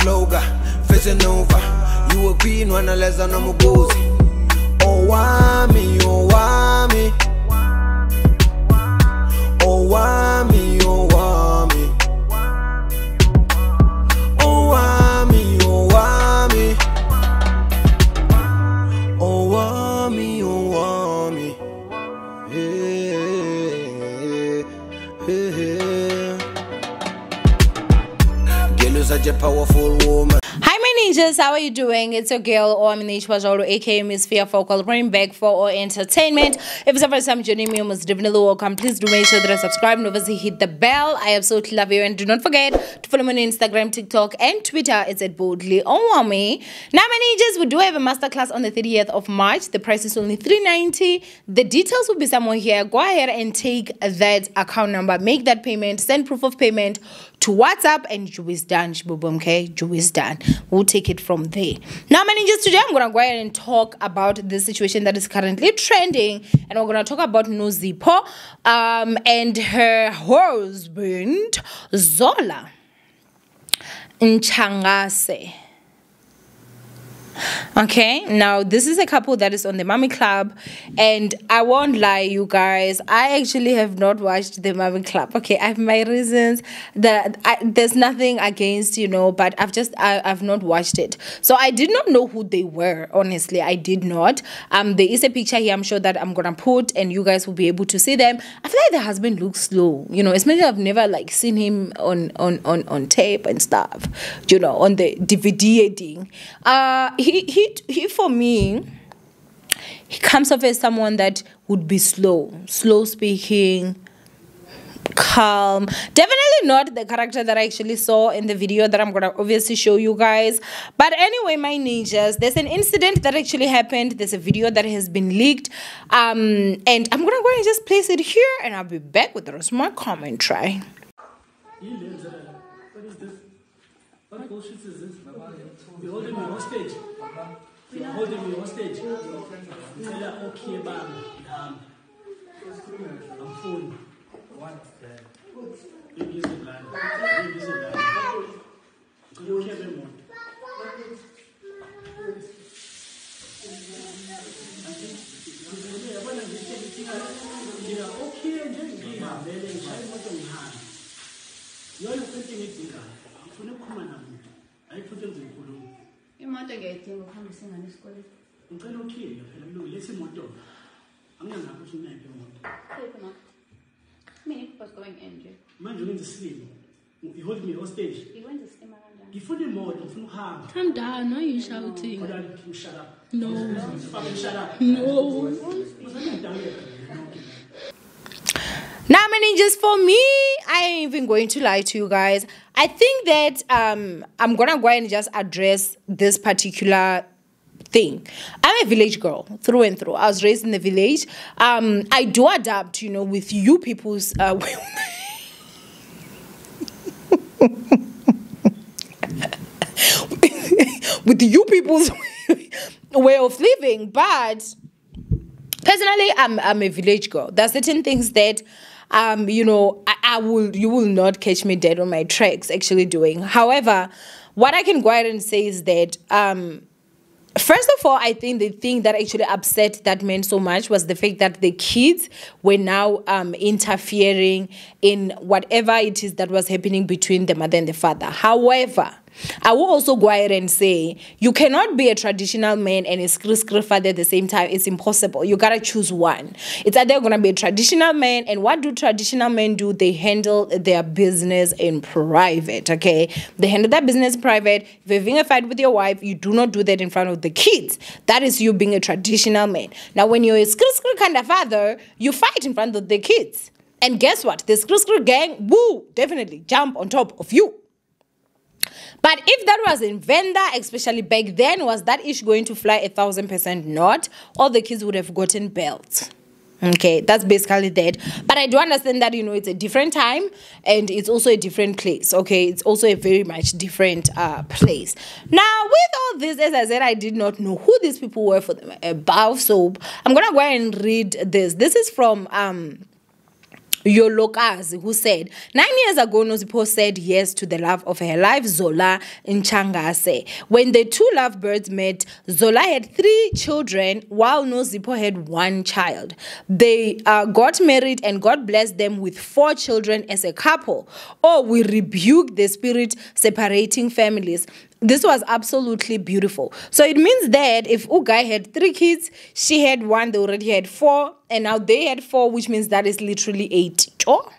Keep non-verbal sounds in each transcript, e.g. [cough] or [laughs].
vloga over you a queen wanaleza nomubuzi owami oh, owami oh, You're such a woman. Hi, my ninjas. How are you doing? It's your girl, Ominish Pajolo, aka Miss Fear Focal, bringing back for our entertainment. If it's the first time joining me, you must definitely welcome. Please do make sure that I subscribe and obviously hit the bell. I absolutely love you. And do not forget to follow me on Instagram, TikTok, and Twitter. It's at boldly Owamie. Now, my ninjas, we do have a masterclass on the 30th of March. The price is only 390. The details will be somewhere here. Go ahead and take that account number, make that payment, send proof of payment to WhatsApp, and you is done. Shibubum, okay? Is done. We'll take it from there. Now, ninjas, today I'm gonna go ahead and talk about the situation that is currently trending, and we're gonna talk about Nozipho um, and her husband Zola Ntshangase. Okay, now this is a couple that is on the Mommy Club, and I won't lie, you guys. I actually have not watched the Mommy Club. Okay, I have my reasons that I, there's nothing against you know, but I've just I, I've not watched it, so I did not know who they were. Honestly, I did not. Um, there is a picture here. I'm sure that I'm gonna put, and you guys will be able to see them. I feel like the husband looks slow. You know, especially I've never like seen him on on on on tape and stuff. You know, on the DVD editing. Uh, he he he for me he comes off as someone that would be slow slow speaking calm. Definitely not the character that i actually saw in the video that i'm gonna obviously show you guys. But anyway my ninjas there's an incident that actually happened. There's a video that has been leaked. Um and i'm gonna go and just place it here and i'll be back with the rest of my commentary. You What bullshit is this? You're holding me hostage. You're holding me hostage. Ngicela okay baba ngihamba. Angifuni. Ibizo lami. Ibizo lami. Ngicela okay bemoto. Yabona ngithi ngithi ngiya okay nje ngihambele ngishaya imoto ngihambe. yona into engiyidingayo ngifuna ukukhuluma nami hayi futhi enze inkulumo. Imoto ngiyayidinga ukuhambisa ingane esikoleni. Ngicela ukhile phela kulungilisa imoto-ke angiyangakho ukuthi unayiphi imoto. Mina ibhosi going enje manje ukwenza isilimo. You hold me hostage ikwenza isilima kanjani? Ngifuna imoto ngifuna ukuhamba. Thandana why you shouting? Hold on you shut up. No. Fucking shut up. No. Nami ninjas for me. I ain't even going to lie to you guys. I think that um, I'm gonna go and just address this particular thing. I'm a village girl through and through. I was raised in the village. Um, I do adapt, you know, with you people's. Uh, [laughs] with you people's [laughs] way of living, but personally i'm i'm a village girl there's certain things that um you know I, I will you will not catch me dead on my tracks actually doing however what i can go ahead and say is that um First of all, I think the thing that actually upset that man so much was the fact that the kids were now um, interfering in whatever it is that was happening between the mother and the father. However, I will also go ahead and say you cannot be a traditional man and a skri skri father at the same time. It's impossible. You gotta choose one. It's either gonna be a traditional man, and what do traditional men do? They handle their business in private. Okay, they handle their business private. If you're having a fight with your wife, you do not do that in front of the kids. That is you being a traditional man. Now, when you're a skri skri kind of father, you fight in front of the kids. And guess what? The skri skri gang, woo, definitely jump on top of you. But if that was in Venda, especially back then, was that issue going to fly a thousand percent not? All the kids would have gotten belts. Okay, that's basically that. But I do understand that you know it's a different time and it's also a different place. Okay, it's also a very much different uh, place. Now, with all this, as I said, I did not know who these people were for the above. So I'm gonna go ahead and read this. This is from um Yolokazi, who said, Nine years ago, Nozipho said yes to the love of her life, Zola in Ntshangase. When the two lovebirds met, Zola had three children, while Nozipho had one child. They uh, got married and God blessed them with four children as a couple. Oh, we rebuke the spirit separating families this was absolutely beautiful. So it means that if Ugai had three kids, she had one, they already had four, and now they had four, which means that is literally eight. Oh.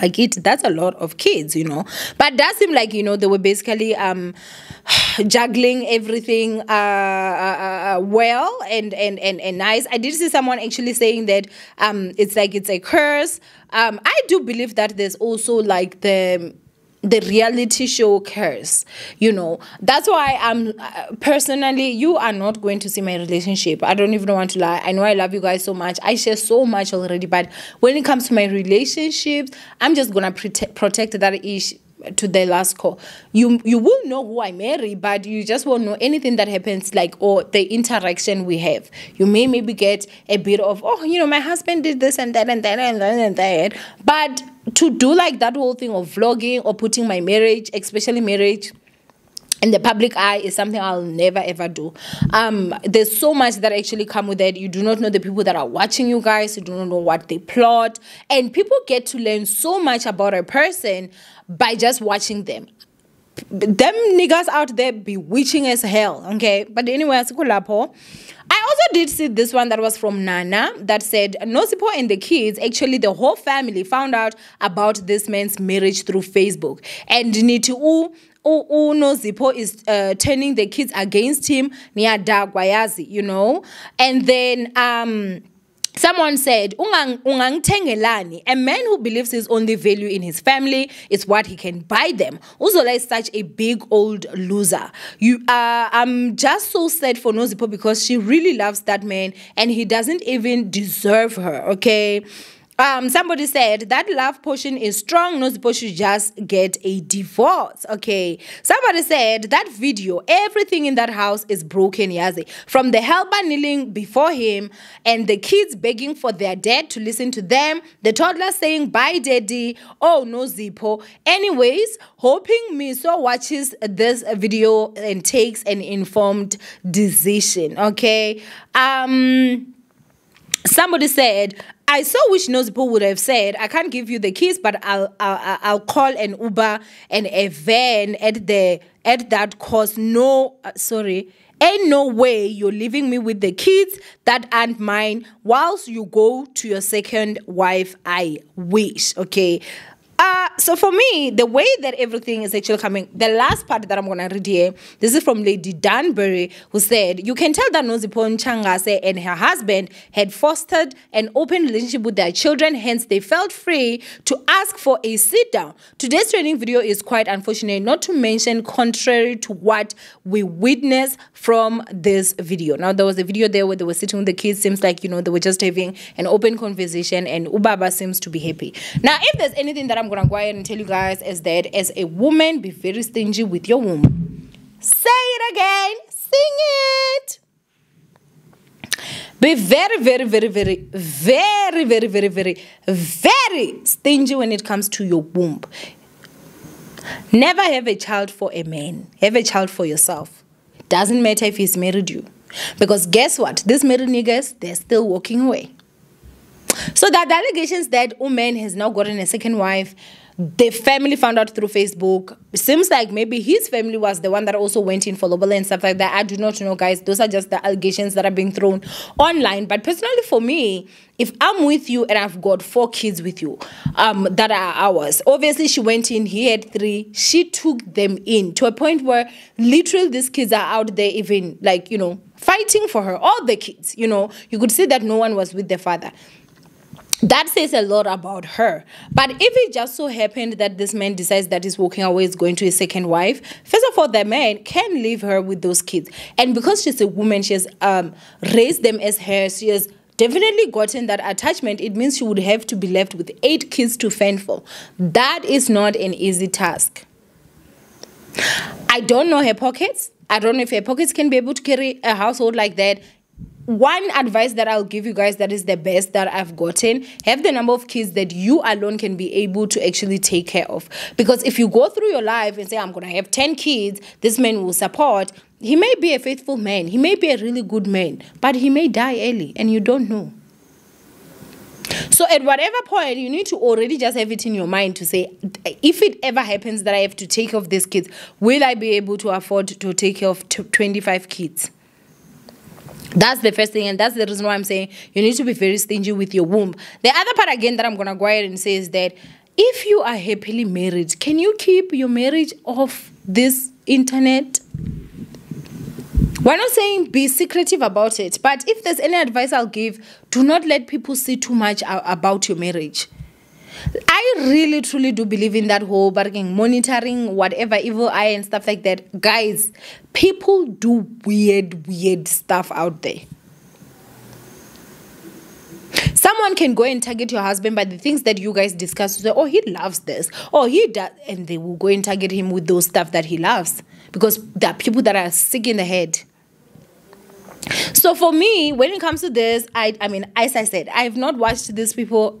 Like it, that's a lot of kids, you know. But that seemed like you know they were basically um [sighs] juggling everything uh, uh, uh, well and, and and and nice. I did see someone actually saying that um it's like it's a curse. Um, I do believe that there's also like the the reality show curse you know. That's why i'm uh, personally you are not going to see my relationship. I don't even want to lie. I know i love you guys so much. I share so much already but when it comes to my relationships i'm just gonna prote- protect that ish to the last call. You you will know who i marry but you just won't know anything that happens like or the interaction we have. You may maybe get a bit of oh you know my husband did this and that and that and that and that. But to do like that whole thing of vlogging or putting my marriage especially marriage in the public eye is something I'll never ever do. Um, there's so much that actually come with it. You do not know the people that are watching you guys. You do not know what they plot, and people get to learn so much about a person by just watching them. Them niggas out there bewitching as hell. Okay, but anyway. I also did see this one that was from Nana that said Nozipho and the kids, actually the whole family found out about this man's marriage through Facebook. And Niti U Unozipho is uh, turning the kids against him near Dagwayazi, you know. And then um Someone said, "Ungang ungangithengelani." A man who believes his only value in his family is what he can buy them. Uzola is such a big old loser. You, uh, I'm just so sad for Nozipho because she really loves that man and he doesn't even deserve her. Okay. Um, somebody said that love potion is strong. No supposed to just get a divorce. Okay. Somebody said that video, everything in that house is broken. Yazi. From the helper kneeling before him and the kids begging for their dad to listen to them, the toddler saying bye daddy. Oh no Zippo. Anyways, hoping Miso watches this video and takes an informed decision. Okay. Um somebody said I so wish Nozipho would have said, I can't give you the keys, but I'll, I'll I'll call an Uber and a van at the at that cost. No, uh, sorry, ain't no way you're leaving me with the kids that aren't mine. Whilst you go to your second wife, I wish. Okay, uh, so for me, the way that everything is actually coming, the last part that I'm gonna read here, this is from Lady Danbury, who said, You can tell that Nozipho Ntshangase and her husband had fostered an open relationship with their children, hence they felt free to ask for a sit down. Today's training video is quite unfortunate, not to mention contrary to what we witnessed from this video. Now there was a video there where they were sitting with the kids, seems like you know they were just having an open conversation, and Ubaba seems to be happy. Now, if there's anything that I'm gonna go ahead and tell you guys is that as a woman, be very stingy with your womb. Say it again, sing it. Be very, very, very, very, very, very, very, very, very stingy when it comes to your womb. Never have a child for a man. Have a child for yourself. Doesn't matter if he's married you. Because guess what? These married niggas, they're still walking away. So that the allegations that Uman has now gotten a second wife, the family found out through Facebook. Seems like maybe his family was the one that also went in for Lobola and stuff like that. I do not know, guys. Those are just the allegations that are being thrown online. But personally, for me, if I'm with you and I've got four kids with you, um, that are ours. Obviously, she went in. He had three. She took them in to a point where literally these kids are out there, even like you know, fighting for her. All the kids, you know, you could see that no one was with the father that says a lot about her. But if it just so happened that this man decides that he's walking away, is going to his second wife, first of all, the man can leave her with those kids. And because she's a woman, she has um, raised them as her, she has definitely gotten that attachment. It means she would have to be left with eight kids to fend for. That is not an easy task. I don't know her pockets. I don't know if her pockets can be able to carry a household like that one advice that I'll give you guys that is the best that I've gotten have the number of kids that you alone can be able to actually take care of. Because if you go through your life and say, I'm going to have 10 kids, this man will support, he may be a faithful man, he may be a really good man, but he may die early and you don't know. So at whatever point, you need to already just have it in your mind to say, if it ever happens that I have to take care of these kids, will I be able to afford to take care of 25 kids? That's the first thing, and that's the reason why I'm saying you need to be very stingy with your womb. The other part, again, that I'm gonna go ahead and say is that if you are happily married, can you keep your marriage off this internet? We're not saying be secretive about it, but if there's any advice I'll give, do not let people see too much about your marriage. I really truly do believe in that whole bargaining, monitoring whatever evil eye and stuff like that. Guys, people do weird, weird stuff out there. Someone can go and target your husband by the things that you guys discuss. Say, oh, he loves this. Oh, he does. And they will go and target him with those stuff that he loves. Because there are people that are sick in the head. So for me, when it comes to this, I I mean, as I said, I have not watched these people.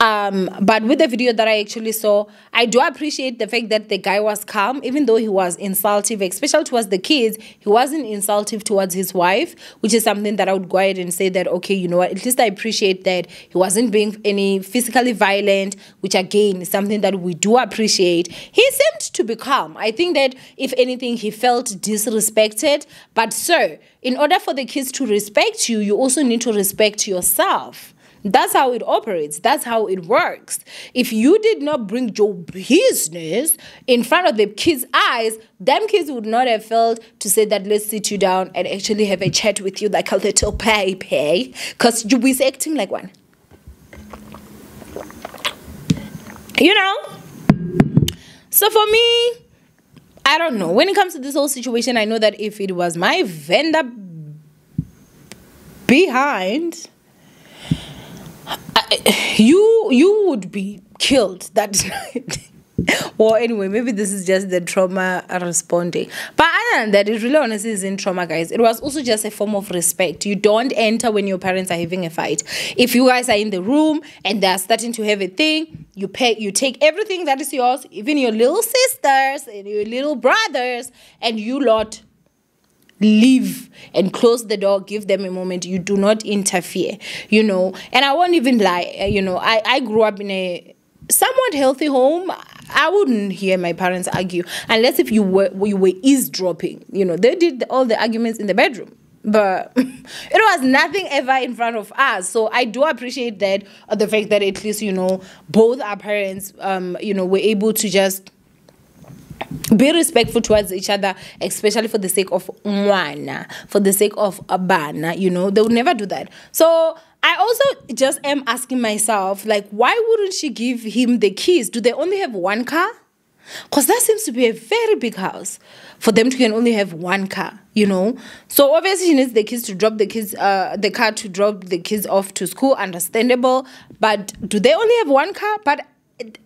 Um, but with the video that I actually saw, I do appreciate the fact that the guy was calm, even though he was insultive, especially towards the kids. He wasn't insultive towards his wife, which is something that I would go ahead and say that okay, you know what? At least I appreciate that he wasn't being any physically violent, which again is something that we do appreciate. He seemed to be calm. I think that if anything, he felt disrespected. But sir, in order for the kids to respect you, you also need to respect yourself. That's how it operates. That's how it works. If you did not bring your business in front of the kids' eyes, them kids would not have felt to say that let's sit you down and actually have a chat with you like a little baby. Because you be acting like one. You know? So for me, I don't know. When it comes to this whole situation, I know that if it was my vendor behind, You you would be killed that night. [laughs] well, anyway, maybe this is just the trauma responding. But other than that, it really honestly isn't trauma, guys. It was also just a form of respect. You don't enter when your parents are having a fight. If you guys are in the room and they're starting to have a thing, you pay you take everything that is yours, even your little sisters and your little brothers, and you lot leave and close the door give them a moment. You do not interfere you know. And i won't even lie uh, you know i i grew up in a somewhat healthy home. I wouldn't hear my parents argue unless if you were you were eavesdropping you know. They did all the arguments in the bedroom but [laughs] it was nothing ever in front of us. So i do appreciate that uh, the fact that at least you know both our parents um you know were able to just be respectful towards each other, especially for the sake of mwana, for the sake of abana, you know, they would never do that. So I also just am asking myself, like, why wouldn't she give him the keys? Do they only have one car? Because that seems to be a very big house for them to can only have one car, you know. So obviously she needs the kids to drop the kids, uh, the car to drop the kids off to school. Understandable, but do they only have one car? But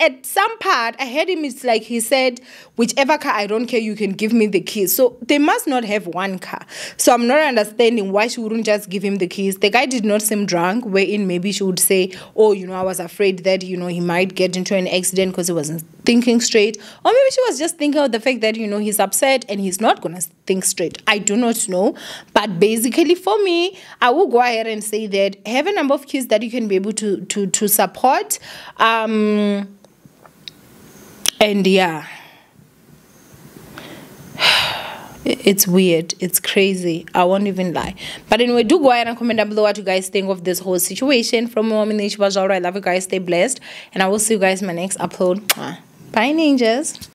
at some part i heard him it's like he said whichever car i don't care you can give me the keys. So they must not have one car. So i'm not understanding why she wouldn't just give him the keys. The guy did not seem drunk wherein maybe she would say oh you know i was afraid that you know he might get into an accident because he wasn't thinking straight. Or maybe she was just thinking of the fact that you know he's upset and he's not gonna think straight. I do not know. But basically for me i will go ahead and say that have a number of keys that you can be able to to to support um and yeah it's weird. It's crazy. I won't even lie. But anyway do go ahead and comment down below what you guys think of this whole situation. From my woman i love you guys. Stay blessed. And i will see you guys in my next upload. Bye ninjas